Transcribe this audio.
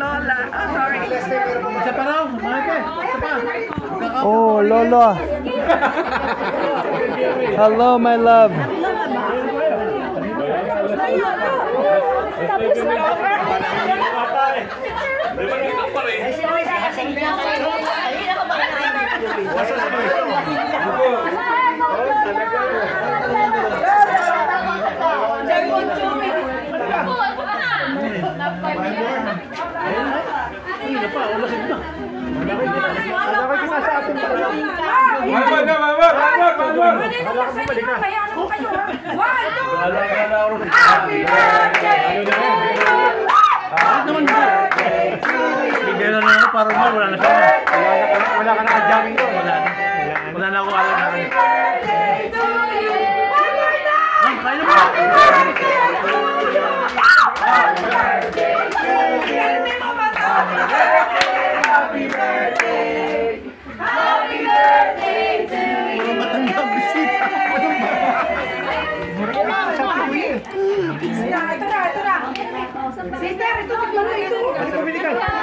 Lola. Oh, sorry. Isa pa raw, Michael. Isa pa. Oh, Lolo. Hello, my love. Ano na pa, ulasig na. Malaki ka sa atin pa lang. Mamor na, mamor! Mamor, mamor! Malaki ka balik na. One, two, three! Happy birthday to you! Happy birthday to you! Hindi na na, parang wala na siya. Wala na birthday! Happy birthday to you! Matandang bisita! Ano ba? Ito na, ito! Ito!